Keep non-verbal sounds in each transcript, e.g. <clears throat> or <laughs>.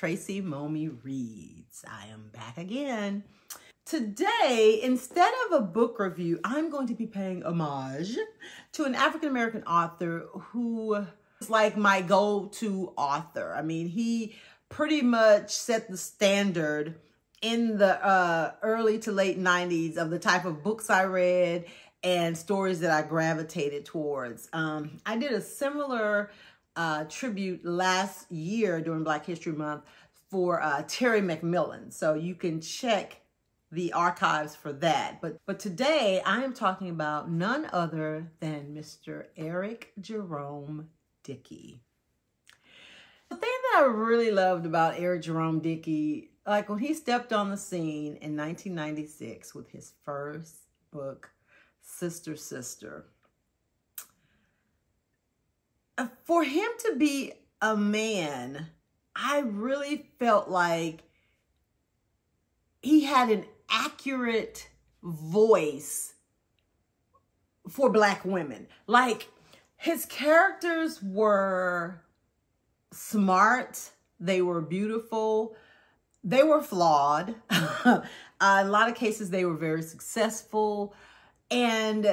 Tracie Momie Reads. I am back again. Today, instead of a book review, I'm going to be paying homage to an African-American author who is like my go-to author. I mean, he pretty much set the standard in the uh, early to late 90s of the type of books I read and stories that I gravitated towards. Um, I did a similar uh, tribute last year during Black History Month for uh, Terry McMillan. So you can check the archives for that. But, but today I am talking about none other than Mr. Eric Jerome Dickey. The thing that I really loved about Eric Jerome Dickey, like when he stepped on the scene in 1996 with his first book, Sister Sister, uh, for him to be a man, I really felt like he had an accurate voice for black women. Like his characters were smart, they were beautiful, they were flawed. uh, <laughs> in a lot of cases, they were very successful. And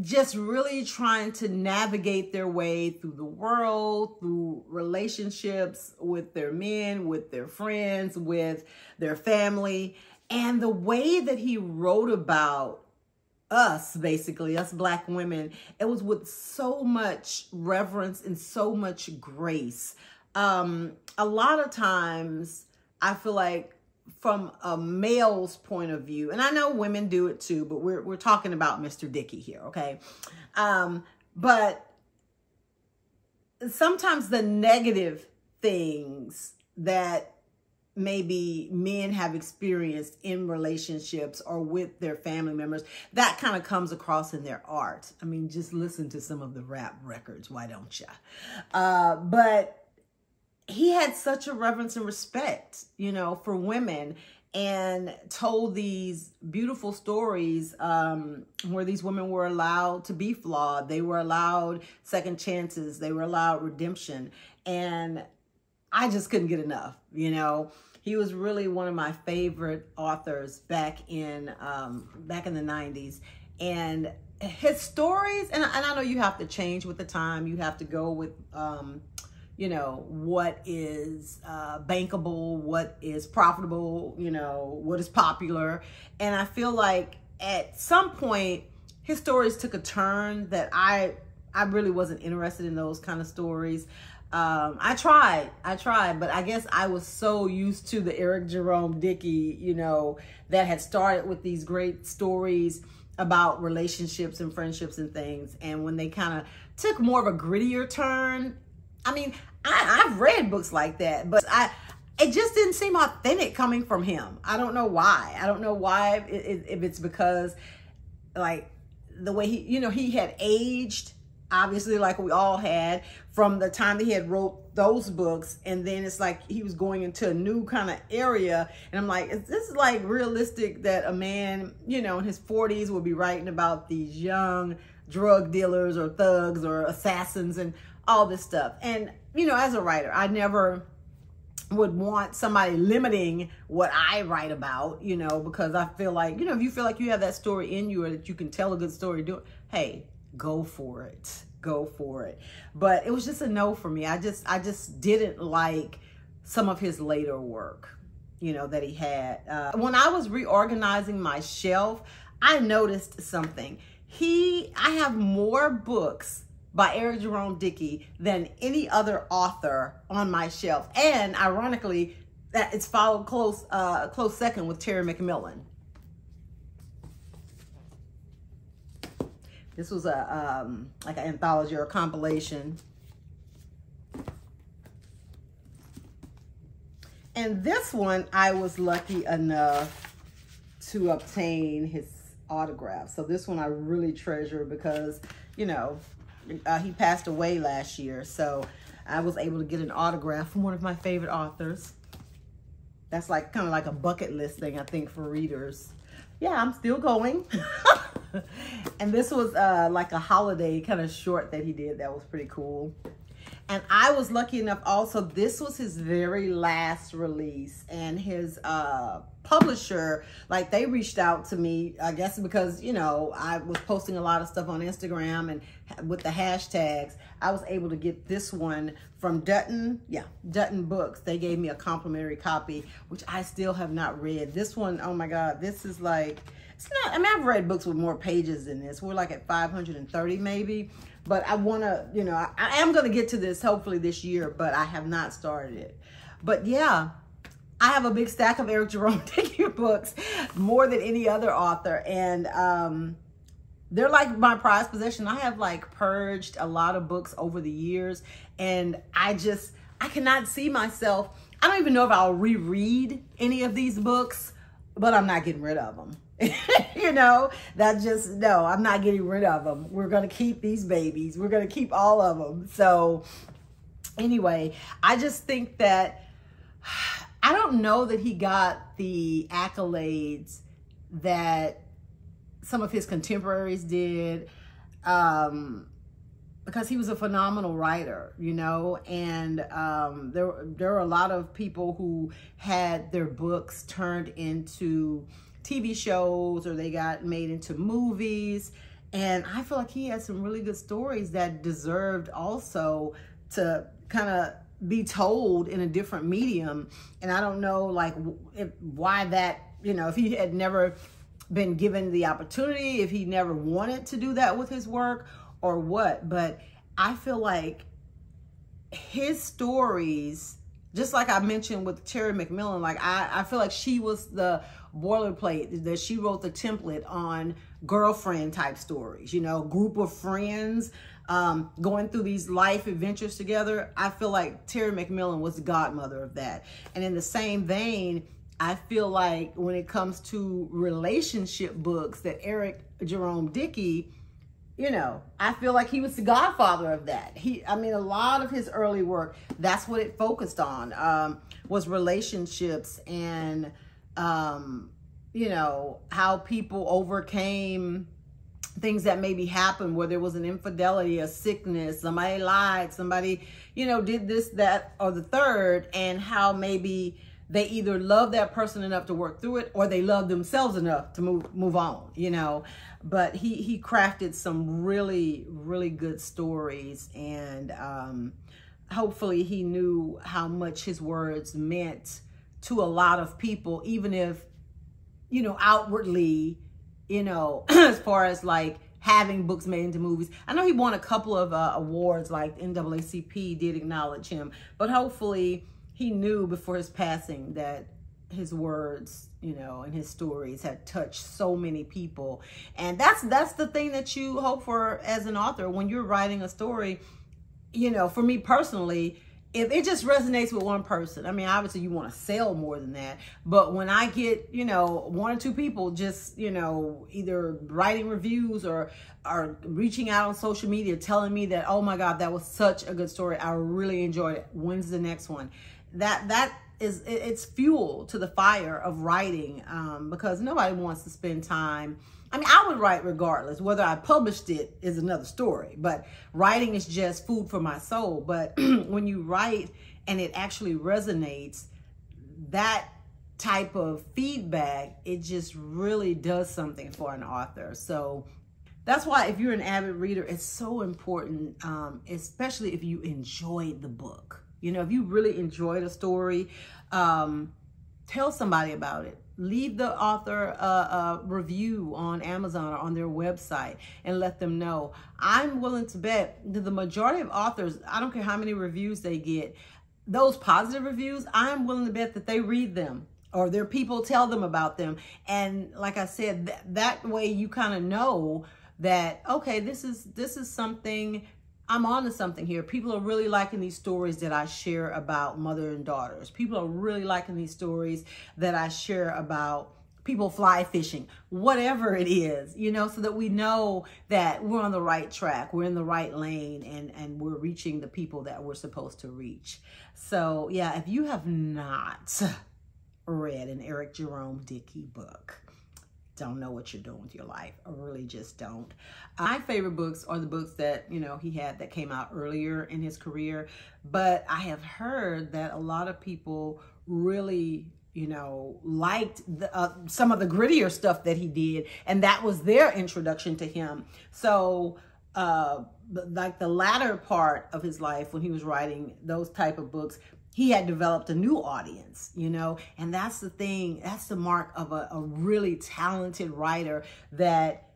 just really trying to navigate their way through the world, through relationships with their men, with their friends, with their family. And the way that he wrote about us, basically, us black women, it was with so much reverence and so much grace. Um, a lot of times, I feel like from a male's point of view, and I know women do it too, but we're, we're talking about Mr. Dickey here, okay? Um, but sometimes the negative things that maybe men have experienced in relationships or with their family members, that kind of comes across in their art. I mean, just listen to some of the rap records, why don't you? Uh, but he had such a reverence and respect, you know, for women and told these beautiful stories um, where these women were allowed to be flawed. They were allowed second chances. They were allowed redemption. And I just couldn't get enough, you know. He was really one of my favorite authors back in um, back in the 90s. And his stories, and, and I know you have to change with the time. You have to go with... Um, you know, what is uh, bankable, what is profitable, you know, what is popular. And I feel like at some point, his stories took a turn that I I really wasn't interested in those kind of stories. Um, I tried, I tried, but I guess I was so used to the Eric Jerome Dickey, you know, that had started with these great stories about relationships and friendships and things. And when they kind of took more of a grittier turn, I mean, I, I've read books like that, but I it just didn't seem authentic coming from him. I don't know why. I don't know why if it's because like the way he, you know, he had aged obviously like we all had from the time that he had wrote those books and then it's like he was going into a new kind of area and i'm like is this like realistic that a man you know in his 40s will be writing about these young drug dealers or thugs or assassins and all this stuff. And, you know, as a writer, I never would want somebody limiting what I write about, you know, because I feel like, you know, if you feel like you have that story in you or that you can tell a good story, do it. Hey, go for it. Go for it. But it was just a no for me. I just, I just didn't like some of his later work, you know, that he had. Uh, when I was reorganizing my shelf, I noticed something. He, I have more books by Eric Jerome Dickey than any other author on my shelf. And ironically, that it's followed close, uh, close second with Terry McMillan. This was a um, like an anthology or a compilation. And this one, I was lucky enough to obtain his autograph. So this one I really treasure because, you know, uh, he passed away last year. So I was able to get an autograph from one of my favorite authors. That's like kind of like a bucket list thing, I think, for readers. Yeah, I'm still going. <laughs> and this was uh, like a holiday kind of short that he did. That was pretty cool. And I was lucky enough also, this was his very last release. And his uh, publisher, like they reached out to me, I guess because, you know, I was posting a lot of stuff on Instagram and with the hashtags, I was able to get this one from Dutton. Yeah, Dutton Books. They gave me a complimentary copy, which I still have not read. This one, oh my God, this is like, it's not, I mean, I've read books with more pages than this. We're like at 530 maybe, but I want to, you know, I, I am going to get to this hopefully this year, but I have not started it. But yeah, I have a big stack of Eric Jerome <laughs> Dickey books, more than any other author. And um, they're like my prized possession. I have like purged a lot of books over the years. And I just, I cannot see myself. I don't even know if I'll reread any of these books, but I'm not getting rid of them. <laughs> you know, that just, no, I'm not getting rid of them. We're going to keep these babies. We're going to keep all of them. So anyway, I just think that <sighs> I don't know that he got the accolades that some of his contemporaries did um, because he was a phenomenal writer, you know, and um, there, there are a lot of people who had their books turned into TV shows or they got made into movies. And I feel like he had some really good stories that deserved also to kind of be told in a different medium. And I don't know like if, why that, you know, if he had never been given the opportunity, if he never wanted to do that with his work or what. But I feel like his stories, just like I mentioned with Terry McMillan, like I, I feel like she was the boilerplate that she wrote the template on girlfriend type stories, you know, group of friends um, going through these life adventures together. I feel like Terry McMillan was the godmother of that. And in the same vein, I feel like when it comes to relationship books that Eric Jerome Dickey, you know, I feel like he was the godfather of that. He, I mean, a lot of his early work, that's what it focused on, um, was relationships and, um, you know, how people overcame things that maybe happened where there was an infidelity, a sickness, somebody lied, somebody, you know, did this, that, or the third, and how maybe they either love that person enough to work through it or they love themselves enough to move move on, you know. But he he crafted some really, really good stories and um hopefully he knew how much his words meant to a lot of people, even if, you know, outwardly you know, <clears throat> as far as like having books made into movies. I know he won a couple of uh, awards, like NAACP did acknowledge him, but hopefully he knew before his passing that his words, you know, and his stories had touched so many people. And that's that's the thing that you hope for as an author when you're writing a story. You know, for me personally, if it just resonates with one person, I mean, obviously you want to sell more than that. But when I get, you know, one or two people just, you know, either writing reviews or are reaching out on social media telling me that, oh my God, that was such a good story. I really enjoyed it. When's the next one? That, that is, it's fuel to the fire of writing um, because nobody wants to spend time I mean, I would write regardless. Whether I published it is another story, but writing is just food for my soul. But <clears throat> when you write and it actually resonates, that type of feedback, it just really does something for an author. So that's why if you're an avid reader, it's so important, um, especially if you enjoyed the book. You know, if you really enjoyed a story, um, tell somebody about it leave the author a, a, review on Amazon or on their website and let them know. I'm willing to bet that the majority of authors, I don't care how many reviews they get, those positive reviews, I'm willing to bet that they read them or their people tell them about them. And like I said, th that way you kind of know that, okay, this is, this is something I'm on to something here. People are really liking these stories that I share about mother and daughters. People are really liking these stories that I share about people fly fishing, whatever it is, you know, so that we know that we're on the right track, we're in the right lane, and, and we're reaching the people that we're supposed to reach. So, yeah, if you have not read an Eric Jerome Dickey book, don't know what you're doing with your life. Really just don't. My favorite books are the books that, you know, he had that came out earlier in his career. But I have heard that a lot of people really you know, liked the, uh, some of the grittier stuff that he did, and that was their introduction to him. So, uh, like the latter part of his life when he was writing those type of books, he had developed a new audience, you know, and that's the thing, that's the mark of a, a really talented writer that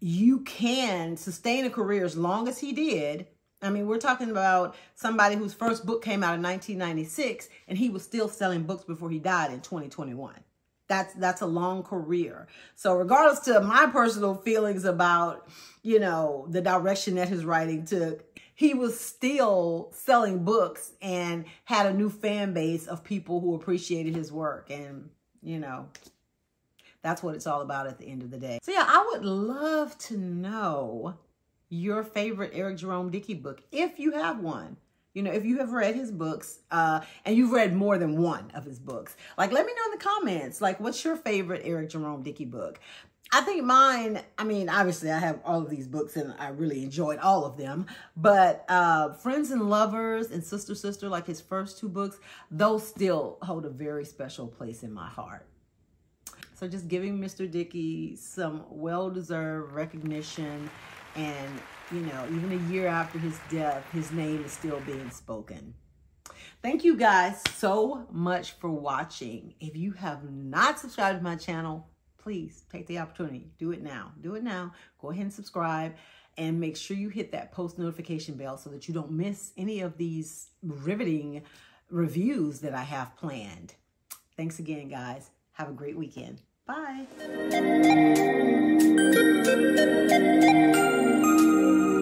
you can sustain a career as long as he did. I mean, we're talking about somebody whose first book came out in 1996 and he was still selling books before he died in 2021. That's that's a long career. So regardless to my personal feelings about, you know, the direction that his writing took, he was still selling books and had a new fan base of people who appreciated his work. And, you know, that's what it's all about at the end of the day. So yeah, I would love to know your favorite Eric Jerome Dickey book, if you have one. You know, if you have read his books, uh, and you've read more than one of his books, like let me know in the comments, like what's your favorite Eric Jerome Dickey book? I think mine, I mean, obviously I have all of these books and I really enjoyed all of them, but uh, Friends and Lovers and Sister Sister, like his first two books, those still hold a very special place in my heart. So just giving Mr. Dickey some well-deserved recognition and, you know, even a year after his death, his name is still being spoken. Thank you guys so much for watching. If you have not subscribed to my channel, please take the opportunity. Do it now. Do it now. Go ahead and subscribe and make sure you hit that post notification bell so that you don't miss any of these riveting reviews that I have planned. Thanks again, guys. Have a great weekend. Bye.